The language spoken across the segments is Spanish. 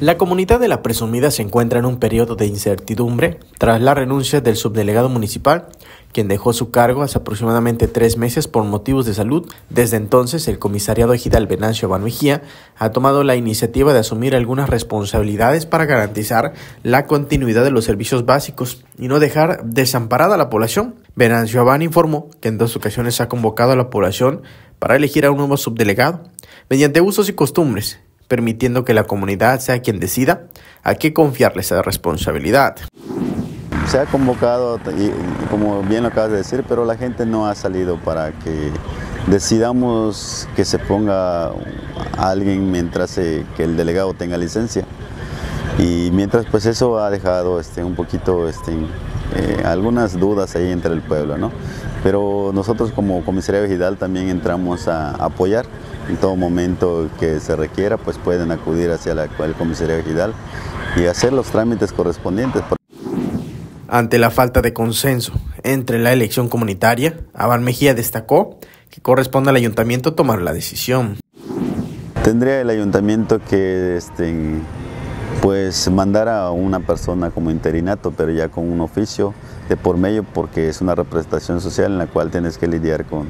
La comunidad de la presumida se encuentra en un periodo de incertidumbre tras la renuncia del subdelegado municipal, quien dejó su cargo hace aproximadamente tres meses por motivos de salud. Desde entonces, el comisariado ejidal Venancio Van ha tomado la iniciativa de asumir algunas responsabilidades para garantizar la continuidad de los servicios básicos y no dejar desamparada a la población. Venancio Abán informó que en dos ocasiones ha convocado a la población para elegir a un nuevo subdelegado, mediante usos y costumbres, permitiendo que la comunidad sea quien decida a qué confiarle esa responsabilidad. Se ha convocado, como bien lo acabas de decir, pero la gente no ha salido para que decidamos que se ponga alguien mientras que el delegado tenga licencia. Y mientras pues eso ha dejado este, un poquito este, eh, algunas dudas ahí entre el pueblo, ¿no? Pero nosotros como comisaría vegetal también entramos a apoyar en todo momento que se requiera, pues pueden acudir hacia la, comisaría vegetal y hacer los trámites correspondientes. Ante la falta de consenso entre la elección comunitaria, Aban Mejía destacó que corresponde al ayuntamiento tomar la decisión. Tendría el ayuntamiento que este, pues mandar a una persona como interinato, pero ya con un oficio de por medio, porque es una representación social en la cual tienes que lidiar con,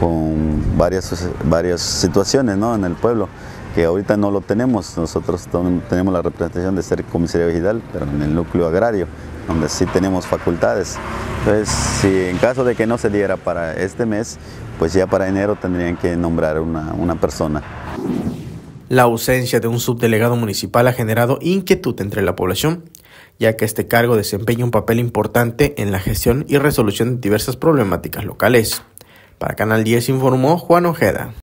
con varias, varias situaciones ¿no? en el pueblo, que ahorita no lo tenemos. Nosotros tenemos la representación de ser comisaría vegetal, pero en el núcleo agrario, donde sí tenemos facultades. Entonces, si en caso de que no se diera para este mes, pues ya para enero tendrían que nombrar una, una persona. La ausencia de un subdelegado municipal ha generado inquietud entre la población, ya que este cargo desempeña un papel importante en la gestión y resolución de diversas problemáticas locales. Para Canal 10 informó Juan Ojeda.